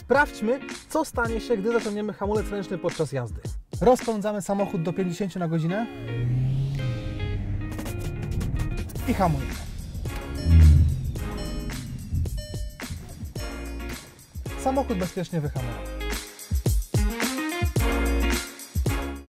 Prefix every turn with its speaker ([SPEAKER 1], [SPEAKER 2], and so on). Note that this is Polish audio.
[SPEAKER 1] Sprawdźmy, co stanie się, gdy zaciągniemy hamulec ręczny podczas jazdy. Rozpędzamy samochód do 50 na godzinę i hamujemy. Samochód bezpiecznie wyhamował.